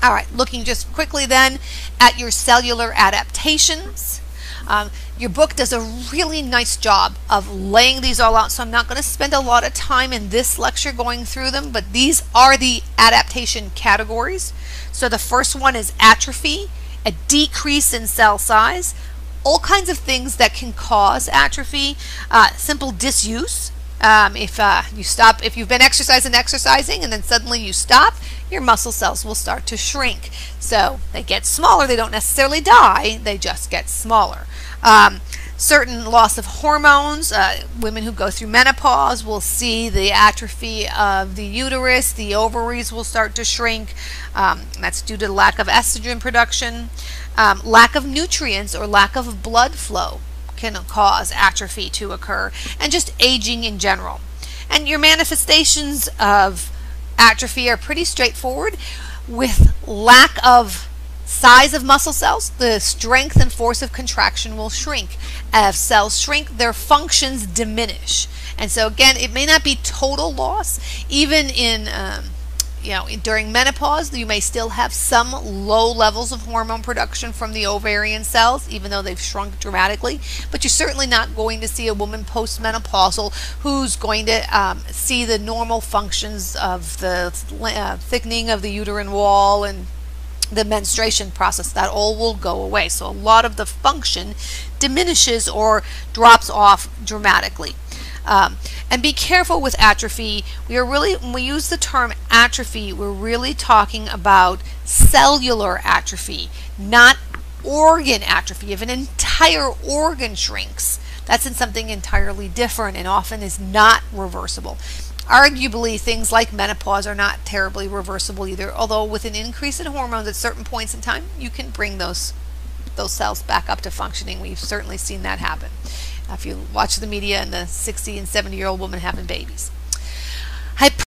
All right, looking just quickly then at your cellular adaptations. Um, your book does a really nice job of laying these all out, so I'm not going to spend a lot of time in this lecture going through them, but these are the adaptation categories. So the first one is atrophy, a decrease in cell size, all kinds of things that can cause atrophy, uh, simple disuse, um, if uh, you stop, if you've been exercising, exercising, and then suddenly you stop, your muscle cells will start to shrink. So they get smaller. They don't necessarily die. They just get smaller. Um, certain loss of hormones. Uh, women who go through menopause will see the atrophy of the uterus. The ovaries will start to shrink. Um, that's due to lack of estrogen production. Um, lack of nutrients or lack of blood flow can cause atrophy to occur, and just aging in general. And your manifestations of atrophy are pretty straightforward with lack of size of muscle cells, the strength and force of contraction will shrink. As cells shrink, their functions diminish. And so again, it may not be total loss. Even in um, you know, during menopause, you may still have some low levels of hormone production from the ovarian cells, even though they've shrunk dramatically. But you're certainly not going to see a woman postmenopausal who's going to um, see the normal functions of the uh, thickening of the uterine wall and the menstruation process. That all will go away. So a lot of the function diminishes or drops off dramatically. Um, and be careful with atrophy. We are really, when we use the term atrophy, we're really talking about cellular atrophy, not organ atrophy. If an entire organ shrinks, that's in something entirely different and often is not reversible. Arguably, things like menopause are not terribly reversible either, although with an increase in hormones at certain points in time, you can bring those those cells back up to functioning. We've certainly seen that happen if you watch the media and the 60 and 70 year old woman having babies.